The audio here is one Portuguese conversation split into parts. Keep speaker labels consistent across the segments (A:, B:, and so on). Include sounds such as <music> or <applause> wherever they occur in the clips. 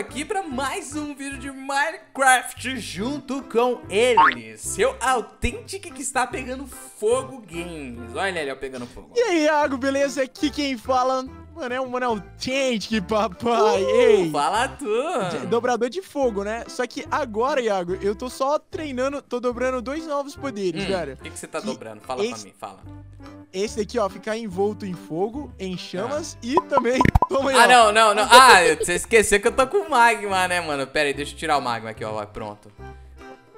A: Aqui para mais um vídeo de Minecraft junto com ele, seu autêntico que está pegando fogo games. Olha ele ó, pegando fogo.
B: E aí, Iago, beleza? Aqui quem fala Mano, é um mano autêntico, papai. Uh, Ei.
A: Fala tu.
B: Dobrador de fogo, né? Só que agora, Iago, eu tô só treinando, tô dobrando dois novos poderes,
A: hum,
B: velho.
A: O que, que você tá que dobrando? Fala esse, pra mim, fala.
B: Esse daqui, ó, ficar envolto em fogo, em chamas ah. e também... <laughs>
A: Toma aí, ah, não, não, não. Ah, <laughs> você esqueceu que eu tô com magma, né, mano? Pera aí, deixa eu tirar o magma aqui, ó. Pronto.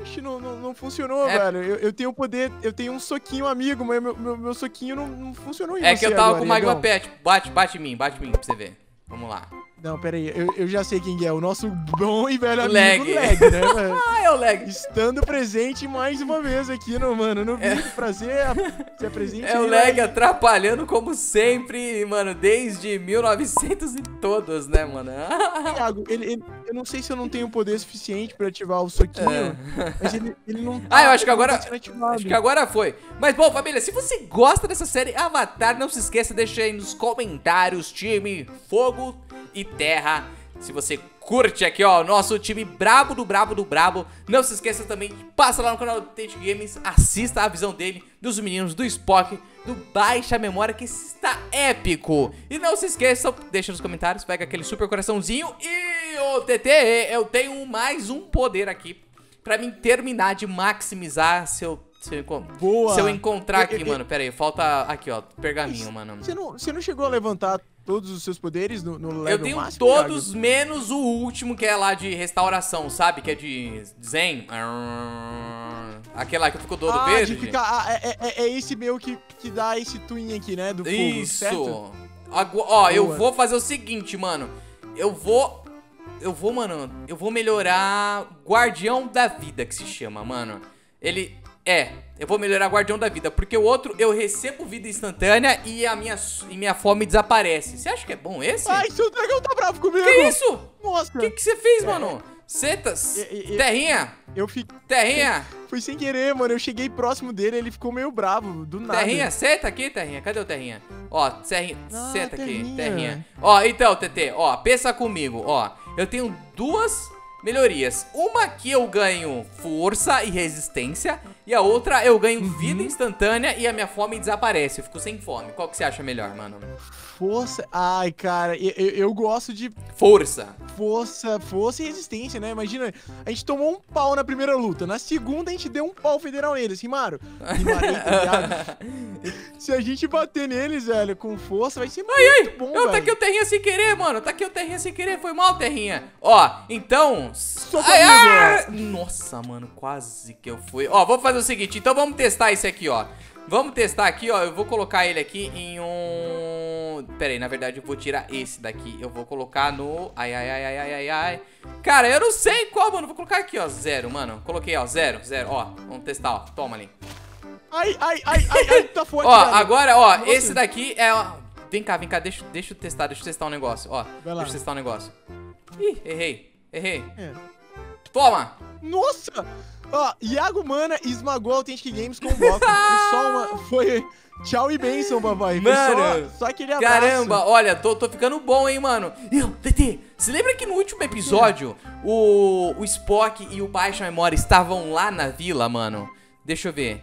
B: Oxe, não, não, não funcionou, é... velho. Eu, eu tenho poder, eu tenho um soquinho amigo, mas meu, meu, meu soquinho não, não funcionou em
A: É que eu tava agora, com o Magma Pet. Bate, bate em mim, bate em mim pra você ver. Vamos lá.
B: Não, pera aí, eu, eu já sei quem é, o nosso bom e velho amigo
A: Leg,
B: Leg né, mano? <laughs>
A: ah, é o Leg.
B: Estando presente mais uma vez aqui no, mano, no vídeo, é. prazer ser presente.
A: É o Leg atrapalhando como sempre, mano, desde 1900 e todos, né, mano? <laughs>
B: Thiago, ele, ele, eu não sei se eu não tenho poder suficiente pra ativar o soquinho, é. mas ele, ele não
A: tá, Ah, eu acho que agora, tá acho que agora foi. Mas, bom, família, se você gosta dessa série Avatar, não se esqueça, deixa aí nos comentários, time, fogo e terra. Se você curte aqui, ó, o nosso time brabo do brabo do brabo, não se esqueça também, passa lá no canal do Tate Games, assista a visão dele, dos meninos, do Spock, do Baixa Memória, que está épico. E não se esqueça, deixa nos comentários, pega aquele super coraçãozinho e o TT, eu tenho mais um poder aqui pra mim terminar de maximizar seu se eu, Boa. se eu encontrar aqui, eu, eu, mano, pera aí, falta aqui, ó, pergaminho, mano.
B: Você não, você não chegou a levantar todos os seus poderes no, no level
A: Eu tenho
B: máximo,
A: todos, Thiago? menos o último, que é lá de restauração, sabe? Que é de zen. Aquele lá que ficou todo
B: ah,
A: verde.
B: Ficar, ah, é, é, é, esse meu que, que dá esse twin aqui, né? Do fogo,
A: Isso.
B: Certo?
A: Agora, ó, Boa. eu vou fazer o seguinte, mano. Eu vou... Eu vou, mano... Eu vou melhorar... Guardião da Vida, que se chama, mano. Ele... É, eu vou melhorar Guardião da Vida, porque o outro eu recebo vida instantânea e a minha, e minha fome desaparece. Você acha que é bom esse?
B: Ai, seu dragão tá bravo comigo!
A: Que isso? Nossa! O que, que você fez, é. mano? Setas? Terrinha?
B: Eu fiquei...
A: Terrinha?
B: Foi sem querer, mano. Eu cheguei próximo dele, ele ficou meio bravo, do nada.
A: Terrinha, senta aqui, Terrinha. Cadê o Terrinha? Ó, terrinha, ah, senta terrinha. aqui, Terrinha. Ó, então, TT, ó, pensa comigo, ó. Eu tenho duas melhorias. Uma que eu ganho força e resistência. E a outra eu ganho uhum. vida instantânea e a minha fome desaparece. Eu fico sem fome. Qual que você acha melhor, mano?
B: Força. Ai, cara, eu, eu gosto de.
A: Força.
B: Força, força e resistência, né? Imagina, a gente tomou um pau na primeira luta. Na segunda, a gente deu um pau federal neles. Rimaru. Rimaru, Se a gente bater neles, velho, com força, vai ser ai, muito ai, bom, eu,
A: velho. Tá aqui o Terrinha sem querer, mano. Tá aqui o Terrinha sem querer. Foi mal, Terrinha. Ó, então... Ai, ai, nossa, mano, quase que eu fui. Ó, vou fazer o seguinte. Então vamos testar esse aqui, ó. Vamos testar aqui, ó. Eu vou colocar ele aqui em um... Pera aí, na verdade eu vou tirar esse daqui. Eu vou colocar no... Ai, ai, ai, ai, ai, ai, Cara, eu não sei qual, mano. Vou colocar aqui, ó. Zero, mano. Coloquei, ó. Zero, zero. Ó, vamos testar, ó. Toma ali.
B: Ai, ai, ai, ai, ai, tá <laughs> forte.
A: ó, cara. agora, ó. Nossa. Esse daqui é... Vem cá, vem cá. Deixa, deixa eu testar, deixa eu testar um negócio. Ó, deixa eu testar um negócio. Ih, errei. Errei. É. Toma.
B: Nossa. Ó, Iago Mana esmagou a Authentic Games com o bloco. foi <laughs> só uma. Foi. Tchau e benção, papai.
A: Mano,
B: só, só aquele abraço.
A: Caramba, olha, tô, tô ficando bom, hein, mano. Eu, TT, você lembra que no último episódio o, o Spock e o Baixa Memória estavam lá na vila, mano? Deixa eu ver.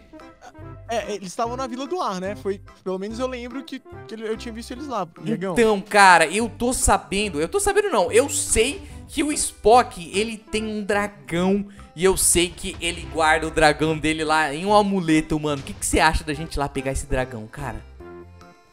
B: É, eles estavam na Vila do Ar, né? Foi, pelo menos eu lembro que, que eu tinha visto eles lá.
A: Então, cara, eu tô sabendo, eu tô sabendo não, eu sei que o Spock, ele tem um dragão e eu sei que ele guarda o dragão dele lá em um amuleto, mano. O que, que você acha da gente lá pegar esse dragão, cara?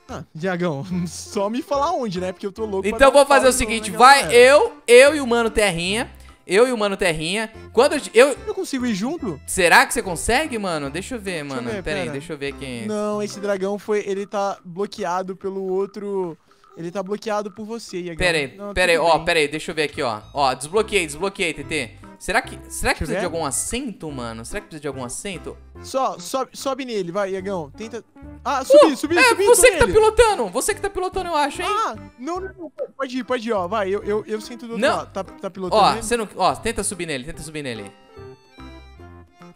B: Ah, Diagão, <laughs> só me falar onde, né? Porque eu tô louco.
A: Então vou fazer o seguinte, vai eu, eu e o Mano Terrinha. Eu e o Mano Terrinha. Quando eu.
B: Eu consigo ir junto?
A: Será que você consegue, mano? Deixa eu ver, mano. Ver, pera, pera aí, deixa eu ver quem.
B: Não, esse dragão foi. Ele tá bloqueado pelo outro. Ele tá bloqueado por você, Iagão.
A: Pera aí, pera aí, ó, pera aí, deixa eu ver aqui, ó. Ó, desbloqueei, desbloqueei, TT. Será que, será que precisa de algum assento, mano? Será que precisa de algum assento?
B: Só, sobe, sobe nele, vai, Iagão. Tenta... Ah, subir, uh, subir,
A: é,
B: subir.
A: É, você que tá pilotando. Você que tá pilotando, eu acho, hein?
B: Ah, não, não, não. Pode ir, pode ir, ó. Vai, eu, eu, eu sinto do outro não. lado. Tá, tá pilotando
A: Ó, você não... Ó, tenta subir nele, tenta subir nele.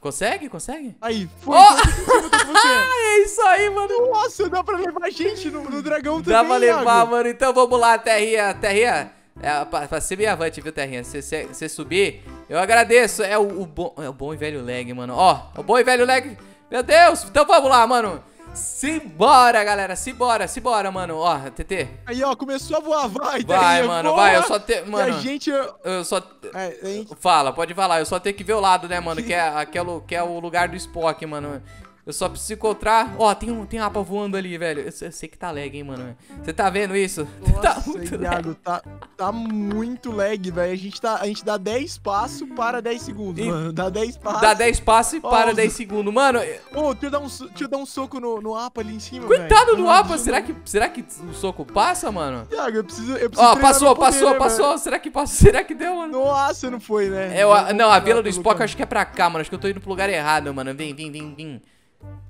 A: Consegue? Consegue?
B: Aí, foi. Oh!
A: É isso aí, mano.
B: Nossa, dá pra levar a gente no, no dragão
A: também, Dá pra levar, Iago. mano. Então vamos lá, Terrinha. Terrinha, É, pra, pra ser bem avante, viu, Terrinha? Se você subir, eu agradeço. É o, o, bom, é o bom e velho lag, mano. Ó, o bom e velho lag. Meu Deus, então vamos lá, mano. Simbora, galera, simbora, simbora, mano. Ó, TT.
B: Aí, ó, começou a voar, vai,
A: Vai, mano, vai, eu só te... Mano,
B: a gente...
A: Eu só... É, gente... Fala, pode falar, eu só tenho que ver o lado, né, mano, <laughs> que é, aquele, que é o lugar do Spock, mano. Eu só preciso encontrar. Ó, tem um, tem um apa voando ali, velho. Eu, eu, sei que tá lag, hein, mano. Você tá vendo isso? <laughs>
B: Nossa, tá muito Iago, lag. Tá, tá muito lag, velho. A gente, tá, a gente dá 10 passos para 10 segundos, e... mano. Dá 10 passos.
A: Dá 10 passos e para 10 segundos. Mano.
B: Ô, oh, deixa, eu dar um, deixa eu dar um soco no, no apa ali em cima,
A: Coitado do apa. Será que, será que o soco passa, mano?
B: Iago, eu preciso. Eu preciso
A: Ó, passou, passou, poder, passou. Né, será que passou? <laughs> Será que deu, mano?
B: Nossa, não foi, né?
A: É, a, não, a vila do Spock eu acho que é pra cá, mano. Acho que eu tô indo pro lugar errado, mano. Vem, vem, vem, vem.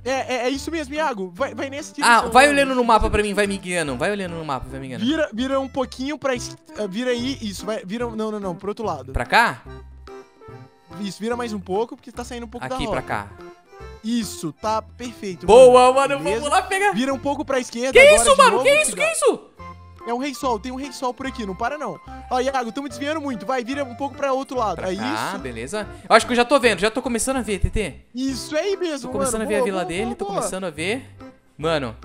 B: É, é, é, isso mesmo, Iago. Vai, vai nesse
A: Ah, vai olhando no mapa pra mim, vai me guiando. Vai olhando no mapa, vai me guiando.
B: Vira, vira um pouquinho pra... Eh, vira aí, isso, vai, vira... Não, não, não, pro outro lado.
A: Pra cá?
B: Isso, vira mais um pouco, porque tá saindo um pouco
A: Aqui
B: da
A: Aqui pra cá.
B: Isso, tá perfeito.
A: Boa, mano, mano vamos lá pegar.
B: Vira um pouco pra esquerda
A: Que isso, mano? Novo, que isso, que isso?
B: É um rei sol, tem um rei sol por aqui, não para não. Ó, Iago, tamo desviando muito, vai, vira um pouco pra outro lado. Pra é cá,
A: isso. beleza. Eu acho que eu já tô vendo, já tô começando a ver, TT.
B: Isso aí mesmo,
A: Tô começando
B: mano,
A: a ver
B: boa,
A: a vila
B: boa,
A: dele,
B: boa,
A: tô começando a ver. Mano,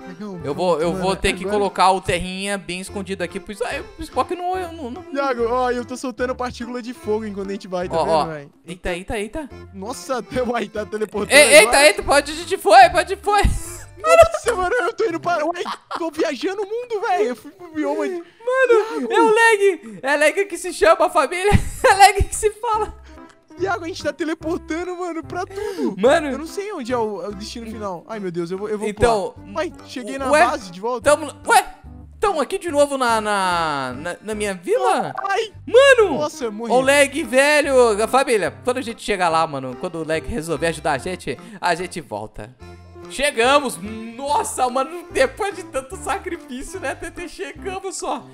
A: eu vou, eu vou ter que colocar o terrinha bem escondido aqui, pois ah, o Spock não, não, não...
B: Iago, ó, eu tô soltando partícula de fogo enquanto a gente vai, tá ó, vendo, velho?
A: Eita, eita, eita.
B: Nossa, <laughs> uai, tá teleportando
A: Ei, Eita, eita, pode a gente foi, pode foi.
B: Nossa, mano, eu tô indo para... Uai, tô viajando o mundo, velho. Eu fui pro bioma...
A: Mano, é o lag. É lag que se chama, família. <laughs> É lag que se fala.
B: Iago, a gente tá teleportando, mano, pra tudo.
A: Mano.
B: Eu não sei onde é o, é o destino final. Ai, meu Deus, eu vou, eu vou
A: Então.
B: Pular. Ai, cheguei na ué, base de volta.
A: Tamo, ué, tamo aqui de novo na, na, na, na minha vila?
B: Ai.
A: Mano.
B: Nossa, morri.
A: O lag, velho. Família, quando a gente chegar lá, mano, quando o lag resolver ajudar a gente, a gente volta. Chegamos! Nossa, mano, depois de tanto sacrifício, né, TT? Chegamos só.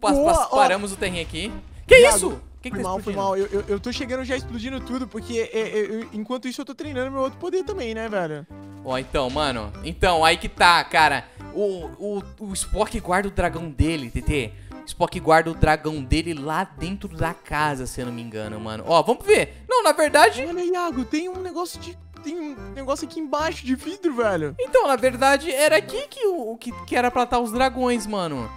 A: Pas, pas, paramos o terreno aqui. Que isso? Que
B: que foi tá mal, foi mal. Eu, eu, eu, tô chegando já explodindo tudo, porque é, é, eu, enquanto isso eu tô treinando meu outro poder também, né, velho?
A: Ó, então, mano. Então, aí que tá, cara. O, o, o Spock guarda o dragão dele, TT. Spock guarda o dragão dele lá dentro da casa, se eu não me engano, mano. Ó, vamos ver. Não, na verdade...
B: Olha, Iago, tem um negócio de tem um negócio aqui embaixo de vidro, velho.
A: Então, na verdade, era aqui que, o, que, que era pra estar os dragões, mano.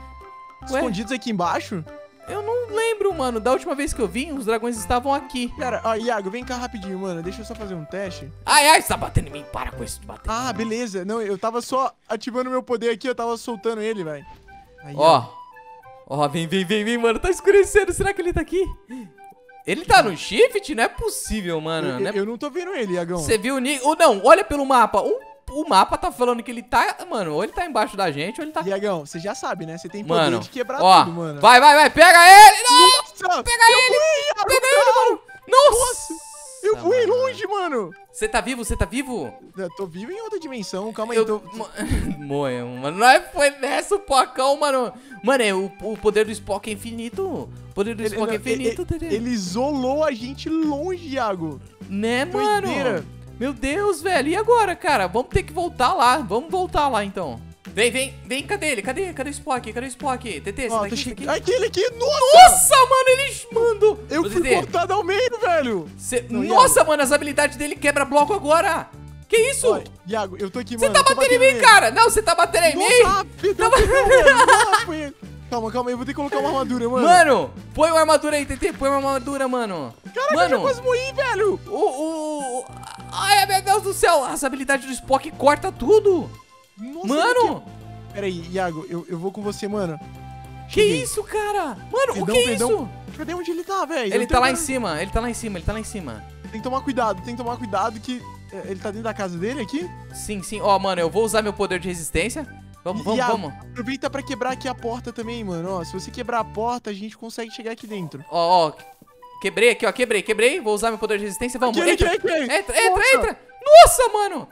B: Ué? Escondidos aqui embaixo?
A: Eu não lembro, mano. Da última vez que eu vim, os dragões estavam aqui.
B: Cara, ó, Iago, vem cá rapidinho, mano. Deixa eu só fazer um teste.
A: Ai, ai, você tá batendo em mim. Para com isso de bater.
B: Ah, beleza. Não, eu tava só ativando meu poder aqui, eu tava soltando ele, velho.
A: Ó. Ó, vem, vem, vem, vem, mano. Tá escurecendo. Será que ele tá aqui? Ele tá no shift? Não é possível, mano.
B: Eu,
A: não,
B: é... eu não tô vendo ele, Iagão.
A: Você viu o Nick? Ou não, olha pelo mapa. O, o mapa tá falando que ele tá. Mano, ou ele tá embaixo da gente, ou ele tá.
B: Iagão, você já sabe, né? Você tem poder
A: mano,
B: de quebrar
A: ó,
B: tudo, mano.
A: Vai, vai, vai. Pega ele! Não!
B: Nossa!
A: Pega ele!
B: Fui,
A: pega ele, mano! Nossa!
B: Nossa! Eu fui longe, mano!
A: Você tá vivo? Você tá vivo?
B: Eu tô vivo em outra dimensão, calma aí. Eu... Tô...
A: Moia, <laughs> mano. Não é, foi nessa o pocão, mano. Mano, é, o, o poder do Spock é infinito. Poder do ele, Spock é infinito,
B: ele, ele, ele isolou a gente longe, Iago.
A: Né, mano? Meu Deus, velho. E agora, cara? Vamos ter que voltar lá. Vamos voltar lá, então. Vem, vem, vem, cadê ele? Cadê? Cadê o Spock? Cadê o Spock? TT, você
B: oh,
A: tá aqui,
B: che...
A: aqui?
B: Aquele aqui, nossa!
A: Nossa, mano, eles mandam!
B: Eu Ô, fui TT. cortado ao meio, velho!
A: Cê... Não, nossa, Iago. mano, as habilidades dele quebra bloco agora! Que isso? Ó,
B: Iago, eu tô aqui, mano.
A: Você tá batendo em mim, cara! Não, você tá batendo em mim!
B: Nossa, tá batendo Calma, calma aí, eu vou ter que colocar uma armadura, mano.
A: Mano, põe uma armadura aí, TT, põe uma armadura, mano.
B: Caraca,
A: mano,
B: eu quase morri, velho.
A: O, o, o... Ai, meu Deus do céu, as habilidades do Spock corta tudo.
B: Nossa,
A: mano.
B: Pera aí, Iago, eu, eu vou com você, mano.
A: Que isso, cara? Mano, perdão, o que é isso?
B: Cadê onde ele tá, velho?
A: Ele tá lá em cima, ele tá lá em cima, ele tá lá em cima.
B: Tem que tomar cuidado, tem que tomar cuidado que... É, ele tá dentro da casa dele aqui?
A: Sim, sim. Ó, mano, eu vou usar meu poder de resistência. Vamos, vamos,
B: Iago,
A: vamos.
B: Aproveita pra quebrar aqui a porta também, mano. Ó, se você quebrar a porta, a gente consegue chegar aqui dentro.
A: Ó, ó. Quebrei aqui, ó. Quebrei, quebrei. Vou usar meu poder de resistência. Vamos,
B: aqui,
A: entra.
B: Aqui, aqui.
A: Entra, entra, entra. Nossa, mano.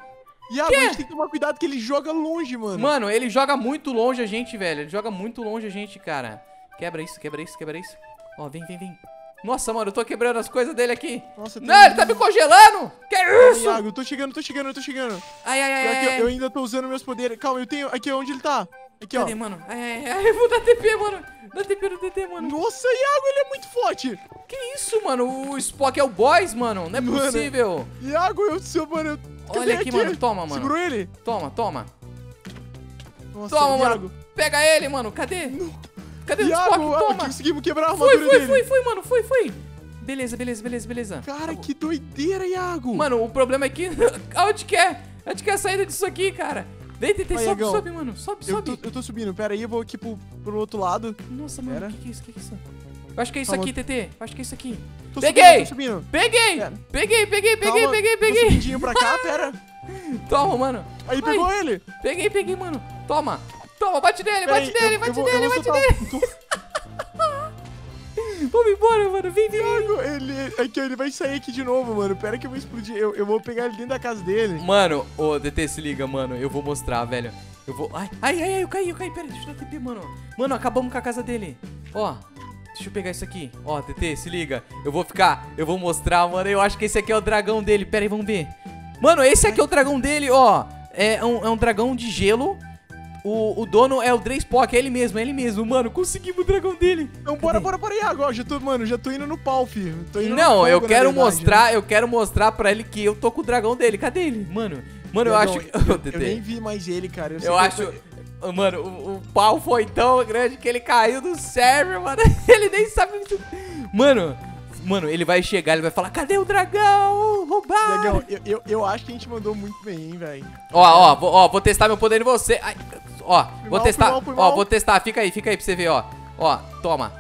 B: Que? a gente tem que tomar cuidado que ele joga longe, mano.
A: Mano, ele joga muito longe a gente, velho. Ele joga muito longe a gente, cara. Quebra isso, quebra isso, quebra isso. Ó, vem, vem, vem. Nossa, mano, eu tô quebrando as coisas dele aqui.
B: Nossa,
A: Não, ele tá me congelando! Que isso?
B: Iago, eu tô chegando, eu tô chegando, eu tô chegando.
A: Ai, ai, ai,
B: ai,
A: ai.
B: Eu, eu ainda tô usando meus poderes. Calma, eu tenho... Aqui, onde ele tá? Aqui,
A: Cadê,
B: ó.
A: mano? Ai, ai, ai, eu vou dar TP, mano. Dá TP no TT, mano.
B: Nossa, Iago, ele é muito forte.
A: Que isso, mano? O Spock é o boss, mano. Não é
B: Mano.
A: possível.
B: Iago, eu seu, mano. eu-
A: Olha
B: Cadê
A: aqui, mano. Toma, mano.
B: Segurou ele?
A: Toma, toma.
B: Nossa,
A: Toma,
B: Iago.
A: mano. Pega ele, mano. Cadê? Cadê o
B: Iago,
A: Spock?
B: ah,
A: Toma.
B: conseguimos quebrar a
A: Foi,
B: armadura
A: foi,
B: dele.
A: foi, foi, mano. Foi, foi. Beleza, beleza, beleza, beleza.
B: Cara, que doideira, Iago.
A: Mano, o problema é que... <laughs> Onde que é? Onde que é a saída disso aqui, cara? Vem, TT, sobe,
B: Iagão.
A: sobe, mano. Sobe,
B: eu,
A: sobe.
B: tô, eu tô subindo. Pera aí, eu vou aqui pro, pro outro lado.
A: Nossa, mano,
B: Pera.
A: o que, que é isso? O que, que é isso? Eu acho que é isso
B: Calma.
A: aqui, TT. Eu acho que é isso aqui.
B: Tô
A: Peguei!
B: subindo, tô subindo.
A: Peguei!
B: Pera.
A: Peguei, peguei, peguei,
B: Calma,
A: peguei,
B: Tô
A: peguei.
B: subidinho pra cá, pera. <laughs>
A: Toma, mano.
B: Aí
A: Ai.
B: pegou ele.
A: Peguei, peguei, mano. Toma. Toma, bate nele, bate nele,
B: eu-
A: bate
B: eu vou-
A: nele,
B: eu vou
A: bate nele. <laughs> Vamos embora, mano. Vem, vem.
B: Iago, ele, aqui, ele vai sair aqui de novo, mano. Pera que eu vou explodir. Eu, eu vou pegar ele dentro da casa dele.
A: Mano, ô, DT, se liga, mano. Eu vou mostrar, velho. Eu vou. Ai, ai, ai, ai, eu caí, eu caí. Pera, deixa eu dar TP, mano. Mano, acabamos com a casa dele. Ó. Deixa eu pegar isso aqui. Ó, TT, se liga. Eu vou ficar. Eu vou mostrar, mano. Eu acho que esse aqui é o dragão dele. Pera aí, vamos ver. Mano, esse aqui é o dragão dele, ó. É um, é um dragão de gelo. O, o dono é o Dre Spock, é ele mesmo, é ele mesmo. Mano, conseguimos o dragão dele.
B: Então bora, bora, bora, Iago. Ó, já tô, mano, já tô indo no pau, filho. Tô
A: Não,
B: fogo,
A: eu quero
B: verdade, né?
A: mostrar, eu quero mostrar pra ele que eu tô com o dragão dele. Cadê ele? Mano, mano, eu
B: Iagão,
A: acho que.
B: Eu, <laughs> eu nem vi mais ele, cara.
A: Eu
B: que
A: acho. Mano, o, o pau foi tão grande que ele caiu do server, mano. <laughs> Ele nem sabe. Mano, mano, ele vai chegar, ele vai falar: cadê o dragão? Roubaram!
B: Iagão, eu, eu, eu acho que a gente mandou muito bem, hein, velho.
A: Ó, ó, vou, ó, vou testar meu poder em você. Ai, ó, vou
B: mal,
A: testar. Ó, vou testar. Fica aí, fica aí pra você ver, ó. Ó, toma.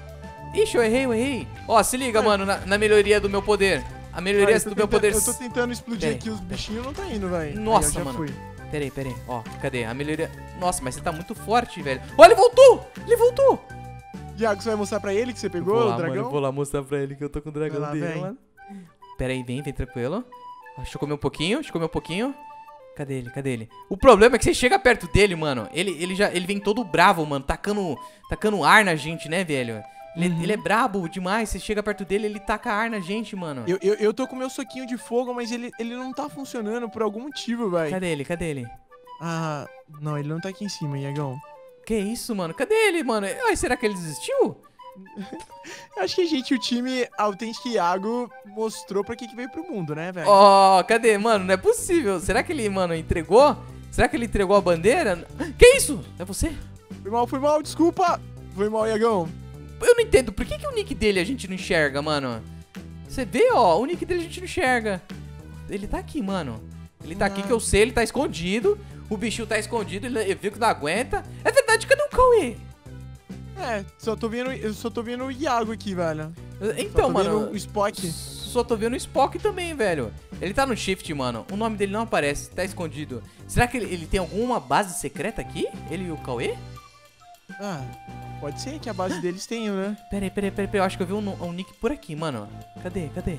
A: Ixi, eu errei, eu errei. Ó, se liga,
B: Ué.
A: mano, na, na melhoria do meu poder. A melhoria do meu poder.
B: Eu tô tentando explodir
A: Pera
B: aqui, os bichinhos não tá indo, velho.
A: Nossa,
B: Aí, eu já
A: mano.
B: fui.
A: Pera aí, pera aí. Ó, cadê? A melhoria. Nossa, mas você tá muito forte, velho. Ó, ele voltou! Ele voltou!
B: Iago, você vai mostrar pra ele que você pegou
A: vou
B: o
A: lá,
B: dragão?
A: Mano, eu vou lá mostrar pra ele que eu tô com o dragão
B: lá,
A: dele,
B: vem.
A: mano. Pera aí, vem, vem tranquilo. Ó, Deixa eu comer um pouquinho, deixa eu comer um pouquinho. Cadê ele? Cadê ele? O problema é que você chega perto dele, mano. Ele, ele já ele vem todo bravo, mano, tacando, tacando ar na gente, né, velho? Ele,
B: Uhum.
A: ele é brabo demais. Você chega perto dele, ele taca ar na gente, mano.
B: Eu, eu, eu tô com meu soquinho de fogo, mas ele, ele não tá funcionando por algum motivo, velho.
A: Cadê ele? Cadê ele?
B: Ah, não, ele não tá aqui em cima, Iagão.
A: Que isso, mano? Cadê ele, mano? Ai, será que ele desistiu? <laughs>
B: Acho que a gente, o time autêntico Iago, mostrou pra que, que veio pro mundo, né, velho?
A: Ó, cadê? Mano, não é possível. Será que ele, mano, entregou? Será que ele entregou a bandeira? Que isso? É você?
B: Foi mal, foi mal, desculpa! Foi mal, Iagão.
A: Eu não entendo. Por que, que o nick dele a gente não enxerga, mano? Você vê, ó. O nick dele a gente não enxerga. Ele tá aqui, mano. Ele tá aqui
B: Ah.
A: que eu sei. Ele tá escondido. O bichinho tá escondido. Ele, ele viu que não aguenta. É verdade, cadê o Cauê?
B: É, só tô vendo, eu só tô vendo o Iago aqui, velho.
A: Então,
B: só tô
A: mano.
B: vendo o Spock.
A: Só tô vendo o Spock também, velho. Ele tá no shift, mano. O nome dele não aparece, tá escondido. Será que ele, ele tem alguma base secreta aqui? Ele e o Cauê?
B: Ah, pode ser que a base deles tenha, né?
A: Pera aí, pera aí, pera aí, pera aí. Eu acho que eu vi um, um nick por aqui, mano. Cadê? Cadê?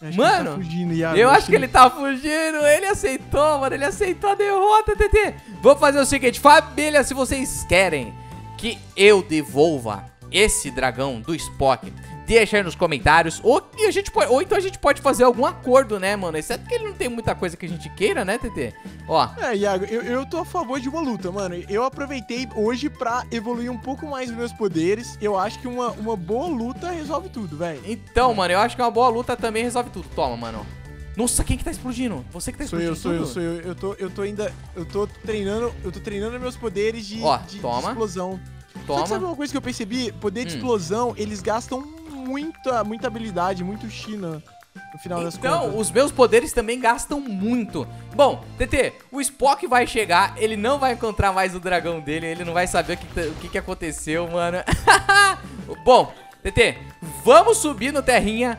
B: Acho
A: Mano,
B: que ele tá fugindo, Iago.
A: Eu acho que ele tá fugindo. Ele aceitou, mano. Ele aceitou a derrota, TT. Vou fazer o seguinte, família, se vocês querem que eu devolva esse dragão do Spock, deixa aí nos comentários. Ou, e a gente pode, ou então a gente pode fazer algum acordo, né, mano? Exceto que ele não tem muita coisa que a gente queira, né, TT? Ó,
B: É, Iago, eu, eu tô a favor de uma luta, mano. Eu aproveitei hoje pra evoluir um pouco mais os meus poderes. Eu acho que uma, uma boa luta resolve tudo, velho.
A: então, mano, eu acho que uma boa luta também resolve tudo. Toma, mano. Nossa, quem que tá explodindo? Você que tá
B: Sou
A: explodindo
B: eu, sou eu, sou eu. Eu tô, eu tô ainda. Eu tô treinando. Eu tô treinando meus poderes de,
A: Ó,
B: de- de
A: toma.
B: explosão. Só que
A: Toma.
B: sabe uma coisa que eu percebi? Poder de
A: Hum.
B: explosão, eles gastam muita, muita habilidade, muito China no final das
A: Então,
B: contas.
A: os meus poderes também gastam muito. Bom, TT, o Spock vai chegar, ele não vai encontrar mais o dragão dele, ele não vai saber o que, tá- o que, que aconteceu, mano. <laughs> Bom, TT, vamos subir no Terrinha.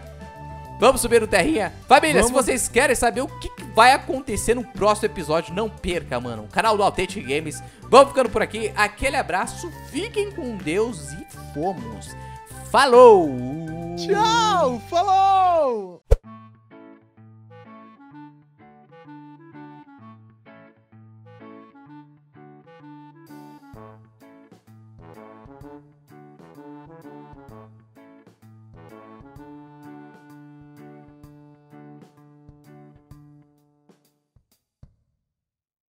A: Vamos subir no Terrinha. Família, se
B: Vamos.
A: vocês querem saber o que, que vai acontecer no próximo episódio, não perca, mano. O canal do Authentic Games. Vamos ficando por aqui. Aquele abraço, fiquem com Deus e fomos. Falou!
B: Tchau! Falou!